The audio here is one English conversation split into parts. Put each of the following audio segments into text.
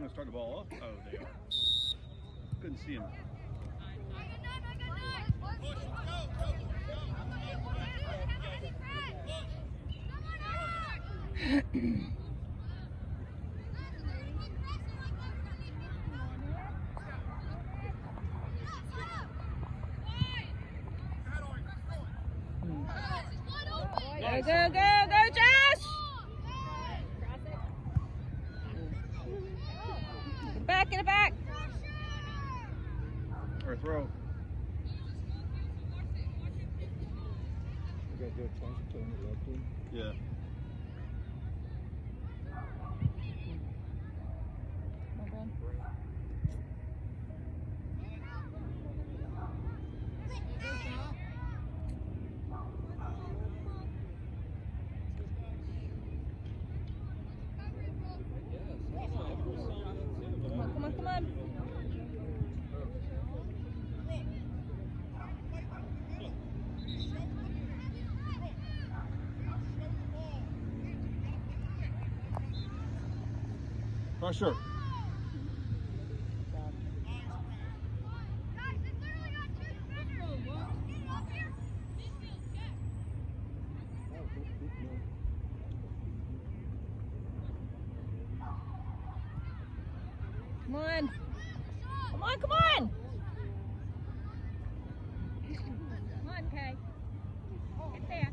going to start the ball off? Oh, they are. Couldn't see him. Go, go, go, go, Josh! Get it back, get it back. Or throw. Yeah. Come on, come on, come on. Pressure. Come on. Come on, come on. Come on, Kay. Get there.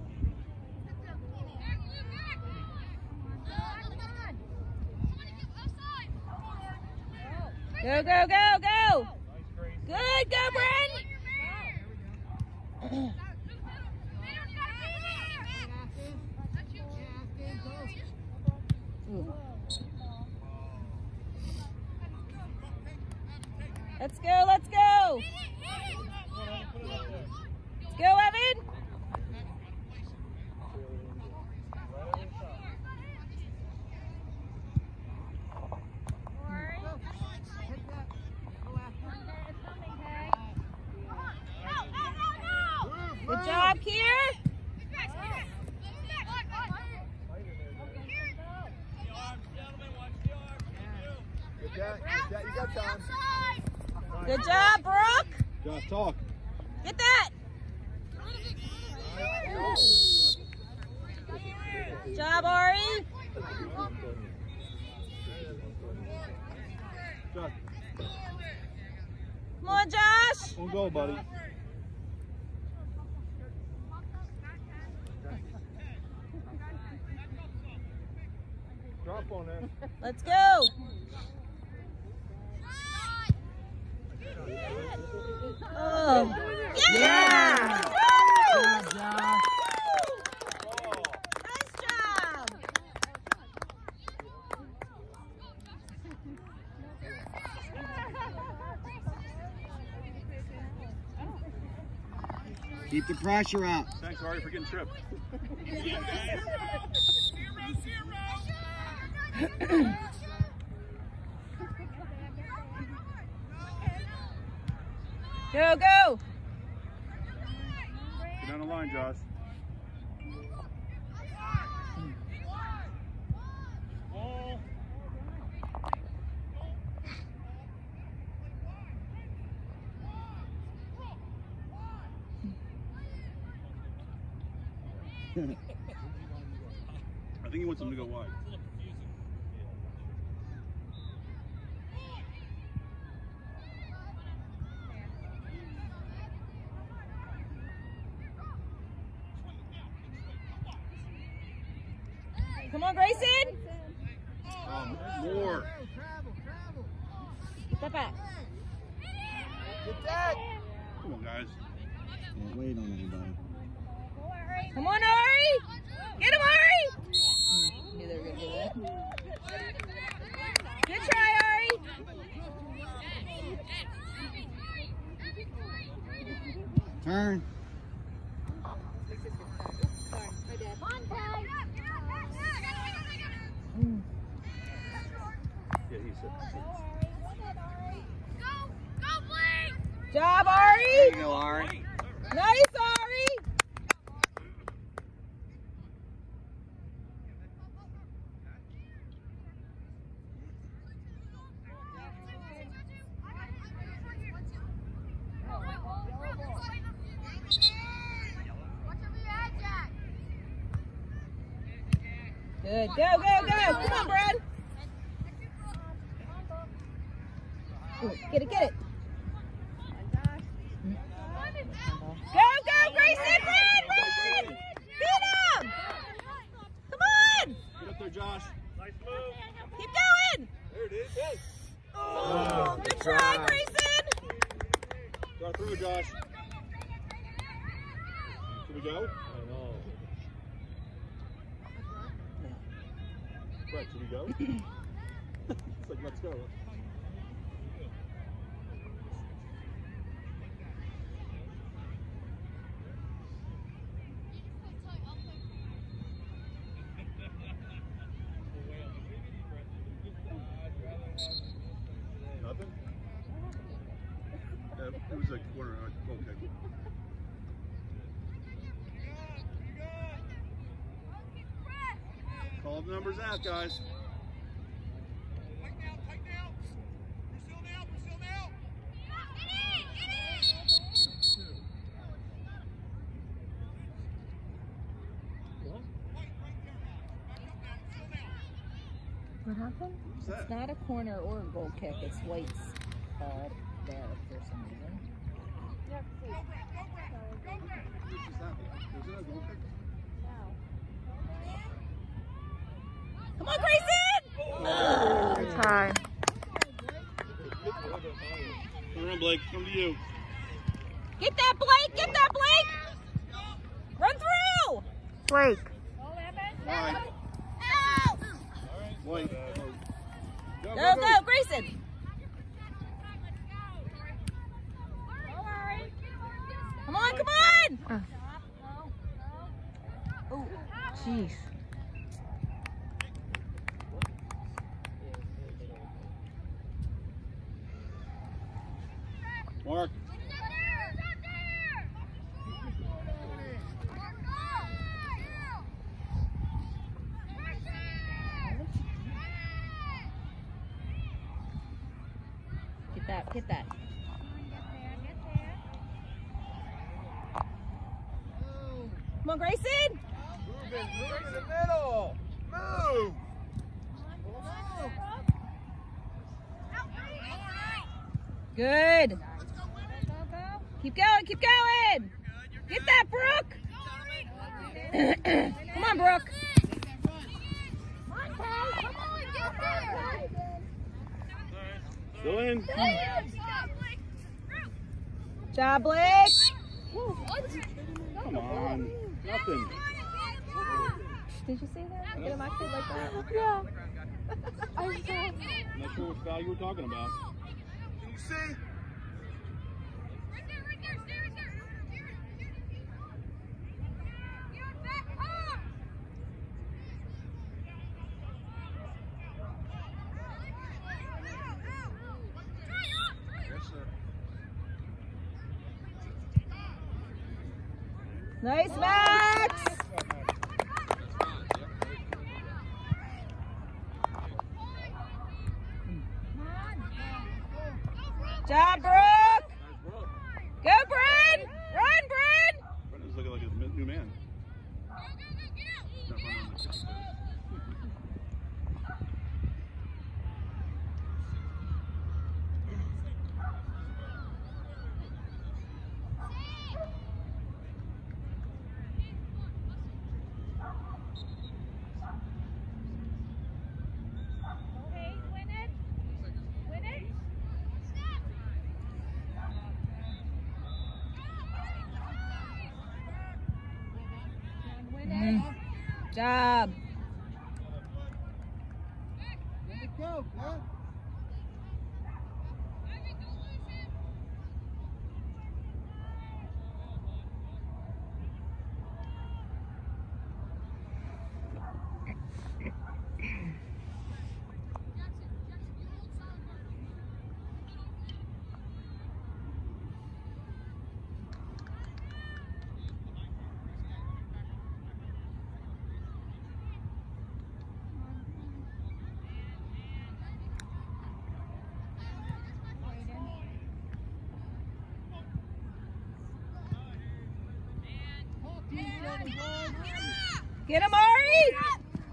Go, go, go, go. Good, go, Brent. Let's go, let's go. Let's go, Evan. Good job, Kier. Good Jack. Good Jack. You got time. Good job, Brooke. Josh, talk. Get that. Job, Ari. Josh, Come on, Josh. on go, buddy. Drop on there. Let's go. Oh. Yeah. Woo! Nice job. Keep the pressure up. Thanks, Ari, for getting tripped. Go, go. Get down the line, Josh. I think he wants him to go wide. Come on, Grayson. Um, more. Step back. Good Jack. Come on, guys. Can't wait on anybody. Come on, Ari. Get him, Ari. Knew they were gonna do that. Good try, Ari. Turn. Yeah, he said. Job, Ari. go, Ari. Nice, Ari. Good. Go, go, go. Come on, Brad. Ooh, get it, get it. Go, go, Grayson. Run, run. Beat him. Come on. Get up there, Josh. Nice move. Keep going. There it is. Hey. Oh, good try, Grayson. Go through, Josh. Can we go? Right, should we go? it's like, let's go. Nothing? Yeah, it was a corner. uh, Okay. Call the numbers out, guys. What happened? What's that? It's not a corner or a goal kick. It's White's ball there for some reason. What just happened? Was it a goal kick? Come on, Grayson! Good try. Come around, Blake. Come to you. Get that, Blake! Get that, Blake! Run through! Blake. Wide. White. Go, Go, go, Grayson! Come on, come on! Oh. Jeez. Mark. Get that, get that. Come on, Grayson! Move in, move in the middle. Move. Good. Keep going, keep going. Get that, Brooke. Come on, Brooke. Still in. Job, Blake. Come on. Nothing. Did you see that? Get him acted like that? Yeah. I'm not sure which foul you were talking about. Can you see? Yes, sir. Nice, Max. Job. Let it go, Clint. Get him, Ari.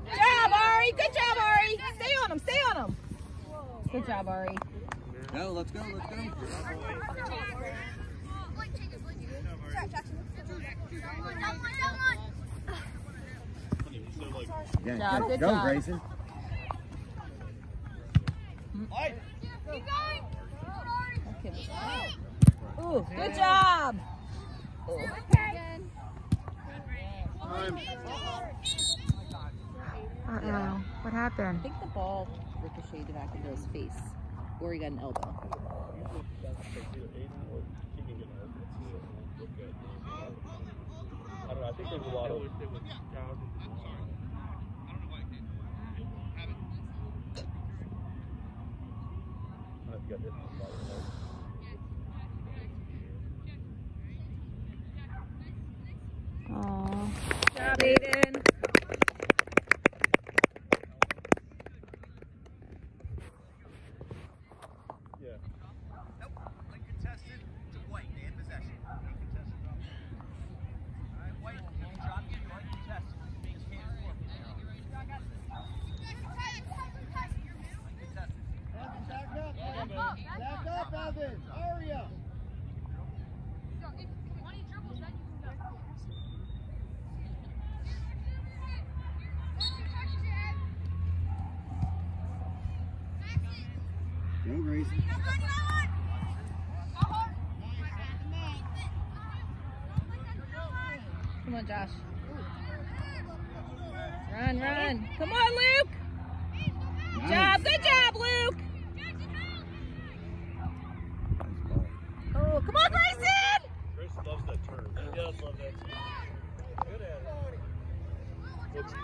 job, Ari. Good job, Ari. Stay on him. Stay on him. Good job, Ari. Go, let's go, let's go. So like, Yeah, job, go, good go job. Grayson. Okay. Ooh, good job. Ooh. Time. Uh-oh. What happened? I think the ball ricocheted back into his face, or he got an elbow. I don't know. I think there's a lot of. I've got hit in the bottom of the Oh. Good job, Aiden. Yeah. Uncontested to White, in possession. Alright, White, drop it, uncontested. Make his hands forward. Uncontested. Back up, Evan. Hurry up. Go Grayson. Come on, Josh. Run, run. Come on, Luke. Good job. Good job, Luke. Oh, come on, Grayson. Grace loves that turn. He does love that too. Good at it. What's-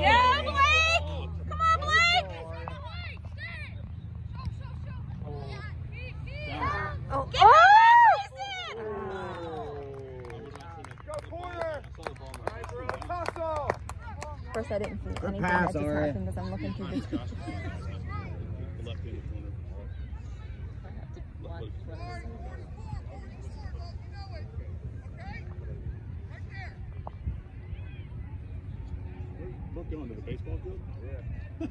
Yeah, Blake. Come on, Blake. Oh. Get that, Grayson. Go corner. Nice run. Hustle. Of course, I didn't see Good anything pass, that just Aria. happened because I'm looking through the The left-handed corner. Brooke going to the baseball field? Yeah.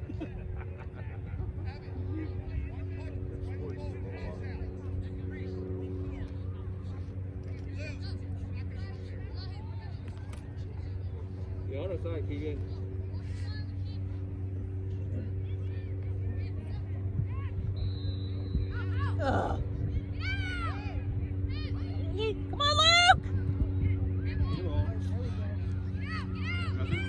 The other side, Keegan. Ugh. Come on, Luke. You all. Nothing?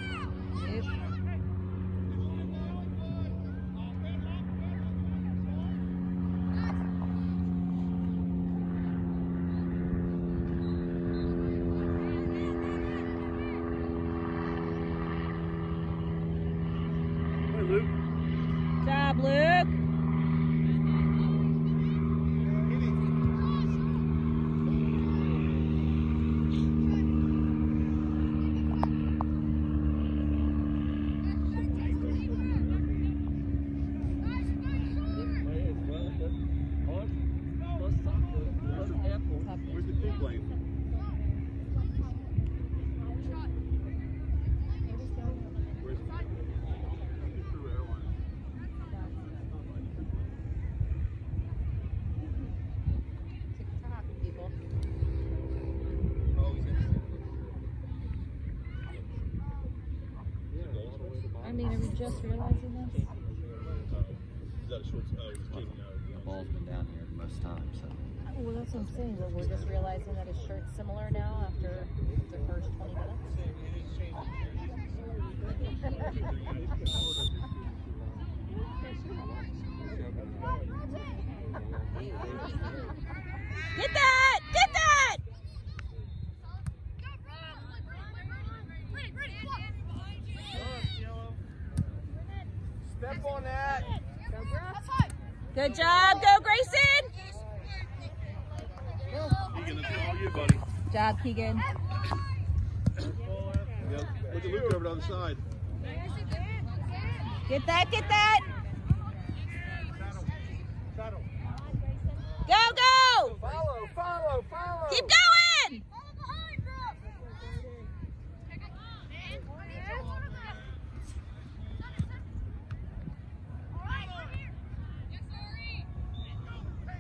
Hey, Luke. Good job, Luke. Where's the big lane? Where's Through airline. people. I mean, are we just realizing this? Is that a short? He's getting out. ball's been down here most times. So. Well, that's what I'm saying. That we're just realizing that his shirt's similar now after the first 20 minutes. Get that! Get that! Step on that. Good job, go Grayson! Keegan, that's all you, buddy. Job, Keegan. Yep. Look at Luke over to the other side. Get that, get that! Go, go! Follow, follow, follow. Keep going!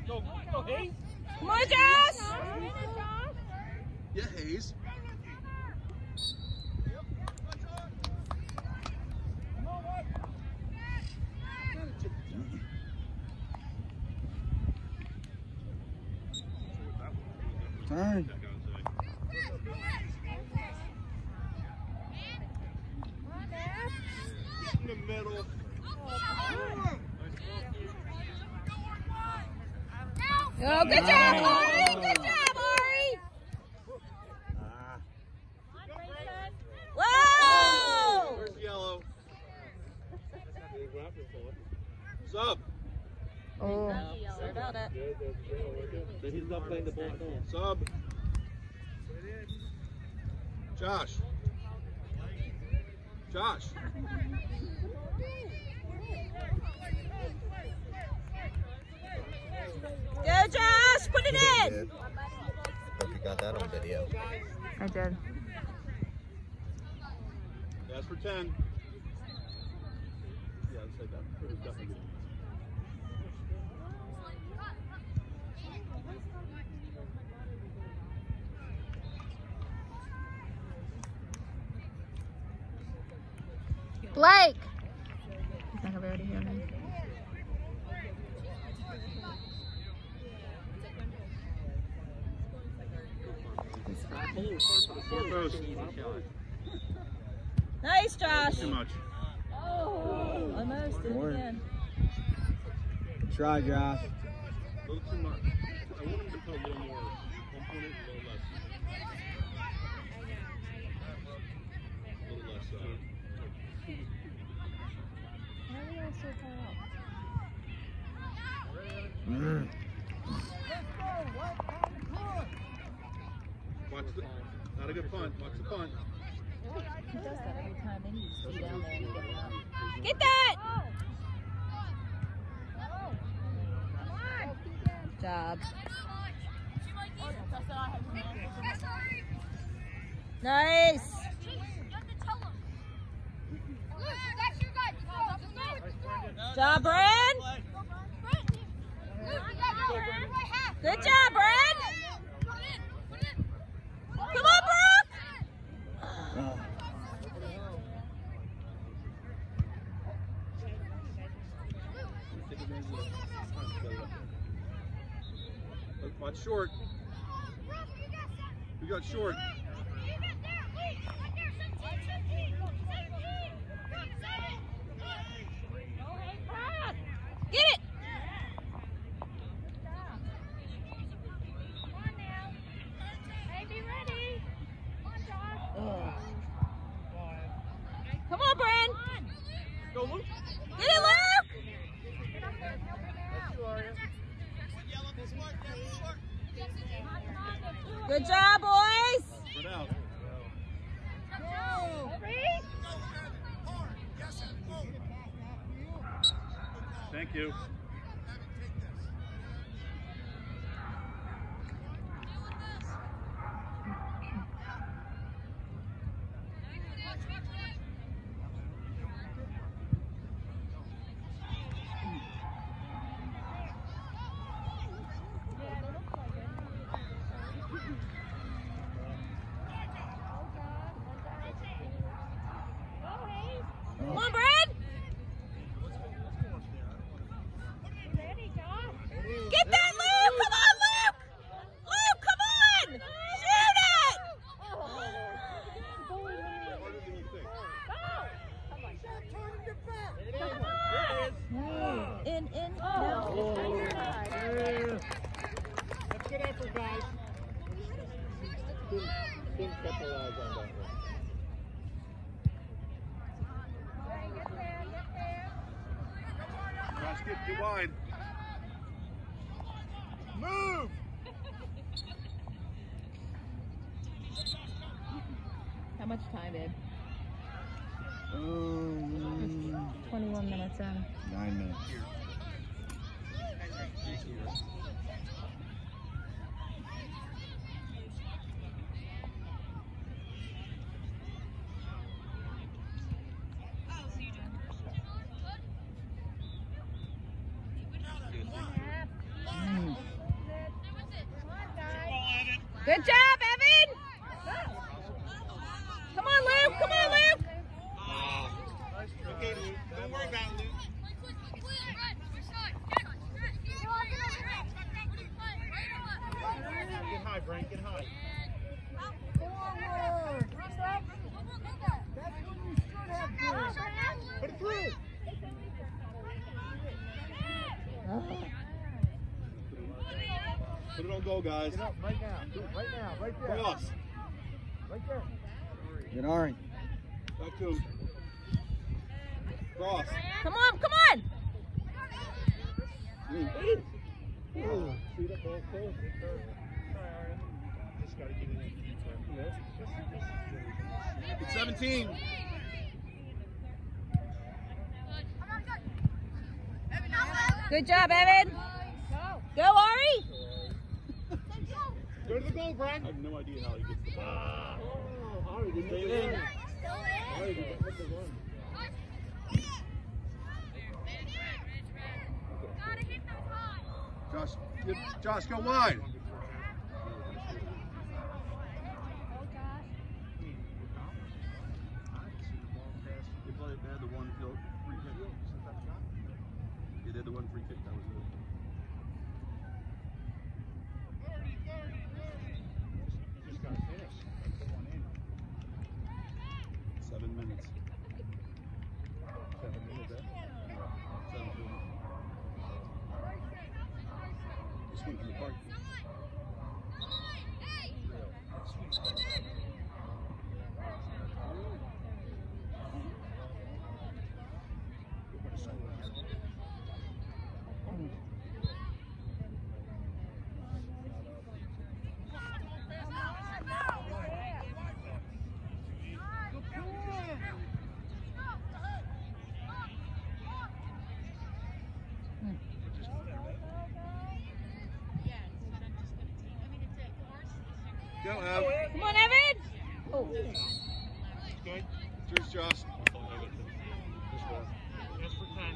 Go, go, Hayes. Come on, Josh! Yeah, Hayes. Turn. In the middle. Oh, good job, Ari! Good job, Ari! Whoa! Where's the yellow? Sub. Oh. Sorry about it. He's not playing the ball at all. Sub. Josh. Josh. Go, Josh! Put it in! Hope you got that on video. I did. That's for 10. Yeah, I'd say that. It was definitely good. Blake! He's not gonna be able to hear me. Nice, Josh. Too much. Almost did it More. Try, Josh. A little too much. I want him to put a little more. One point eight, a little less. A little less. Why are we all so far out? Mm. watch the. Not a good punt. Watch the punt. He does that every time. They need to stay down there and get it up. Get that! Job. Nice. Job, Bren. Good job, Bren. Come on, Brooke. Oh. Watch short. We got short. Get it. Ugh. Come on, Bren. Go, Luke. Get it, Luke. Good job, boys. Spread out. Come on, Brad. Couldn't, couldn't capitalize on that one. Josh, get too wide. Move! How much time, babe? Um, 21 minutes in. nine minutes. Mm. Good job, Evan! Come on, Luke! Come on, Luke! Okay, Luke. Don't worry about it, Luke. Get high, Frank, get high. Forward! That's what you should have done. Put it through. Put it on goal, guys. Get up right now. Right now. Right there. Cross. Right there. Get Ari. Back to him. Cross. Come on, come on! Mm. Oh, see that ball close. Just gotta get it in. Yes, yes, yes. It's 17. Good job, Evan! Go, Ari! Go to the goal, Brian. I have no idea how he gets the ball. Oh, Ari didn't Stay hit in. the run. Ari didn't hit the run. Josh, get, Josh, go wide. They play, they had the one field free kick. They did the one free kick. That was it. Just gotta finish. Put one in. Seven minutes. Seven minutes, eh? Seven two. Just went from the park. Go, Ev. Come on, Evan! Oh, Good. Cheers, Josh. Yes for ten.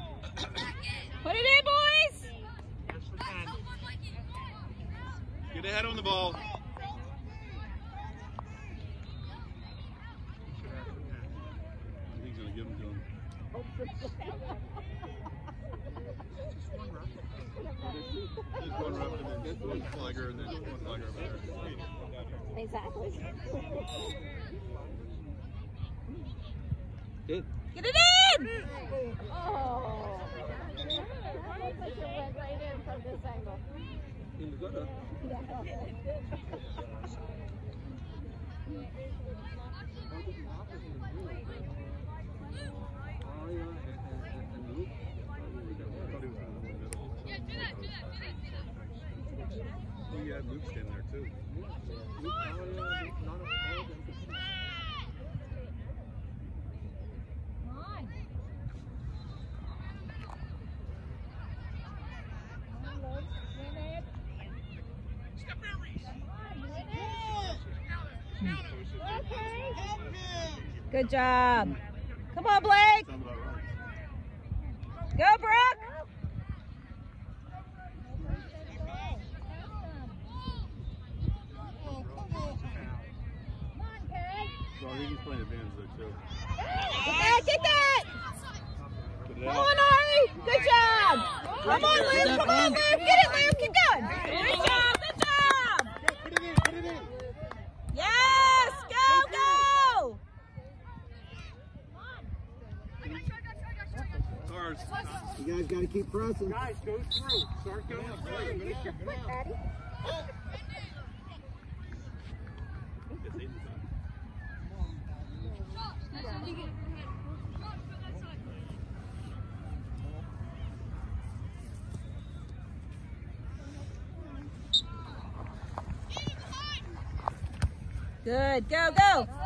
put it in, boys! Yes for ten. Get ahead on the ball. He's gonna give them to him. Just one rep and then one flagger and then one flagger over there. Exactly. Good. Get it in! Oh. went right in from this angle. In the gutter. Oh, had Luke there too. Good job. Come on, Blake. Sounds about right. Go, Brooke. So he's playing advantage though too. Get that, get that. Put it Come out. on, Ari. Good job. Come on, Luke. Come on, Luke. Get it, Luke. Keep going. Good job. Good job. Put it in, put it in. Yes. Go, go. Ours. You guys got to keep pressing. Guys, go through. Start going through. Finish your It's eight to seven. Good. Go, go. Go, go.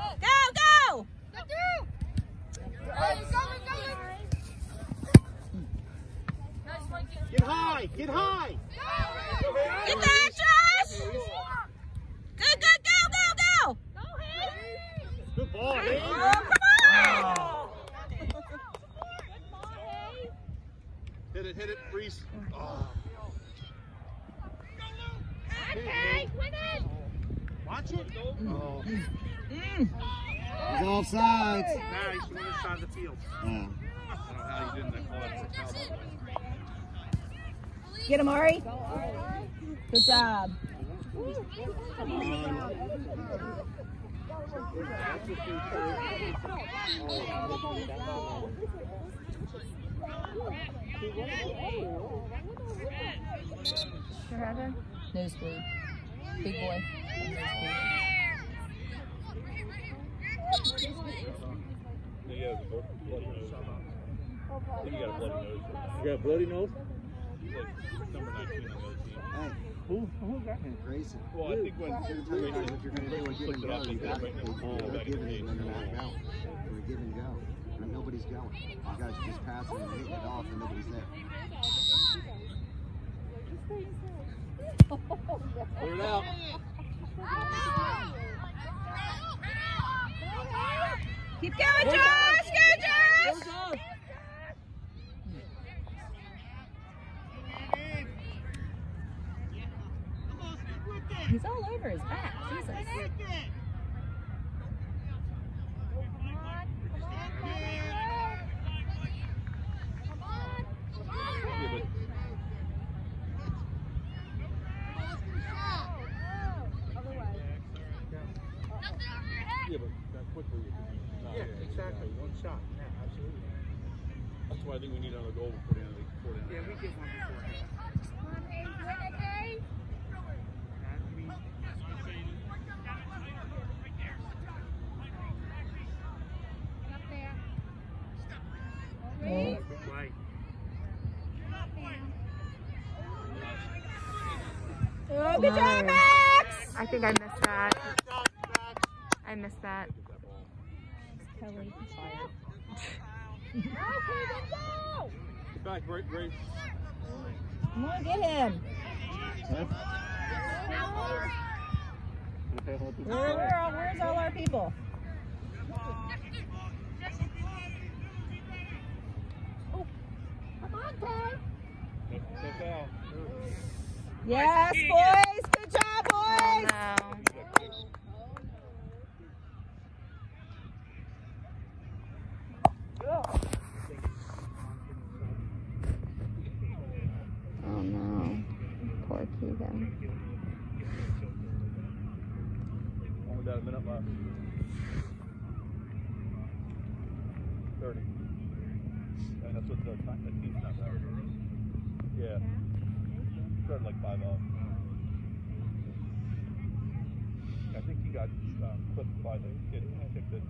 Get high! Get high! Get that, Josh. Good, good. Go, go, go. Go, Hayes. Good ball, man. Oh, come on. Hit it, hit it, Reese. Oh. Watch it. Oh. Mm. He's offsides. Nice. One inside the field. Yeah. I don't know how you didn't call that for a foul. Get him, Ari. Good job. Your head in? Nosebleed. Big boy. Yeah, bloody nose. I think you got a bloody nose. You got a bloody nose? He's like number 19 on the other team. Hey, Who? Who got him? Grayson. Well, I think when Tell you what you're gonna do a give and go. You got it. We're giving it when they're not going. We're give and go. And nobody's going. You guys are just passing and hitting it off and nobody's there. Clear it out. Keep going, Josh. Go, Josh. He's all over his back. Jesus. Yeah, but yeah, but that quickly. it could be not- Yeah, exactly. One shot. Yeah, absolutely. That's why I think we need another goal before the end of the before the end. Yeah, we get one beforehand. Oh. Right. Oh, good job, Max. I think I missed that. I missed that. Kelly, fired. Get back, Grace. Grace. Come on, get him. Where, where are, where's all our people? No, no foul. Yes, boys. Good job, Oh boys. no. Oh no. Poor Keegan. Only got a minute left. 30. And that's what the time, the team's not right. Yeah. Started like five off. I think he got um, clipped by the kid who kicked it.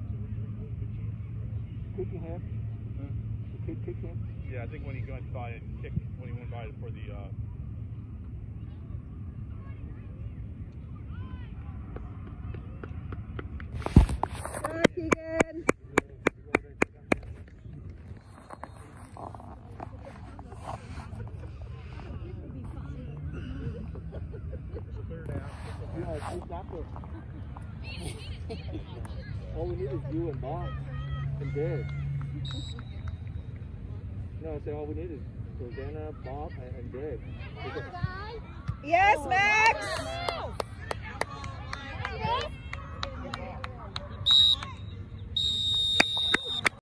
Kicking him. Hmm? Kid kick him. Yeah, I think when he went by and kicked, when he went by for the, uh, Go, Keegan. Yeah, we got this. All we need is you and Bob and Dave. No, I said all we need is Rosanna, Bob, and, and Dave. Yes, Max.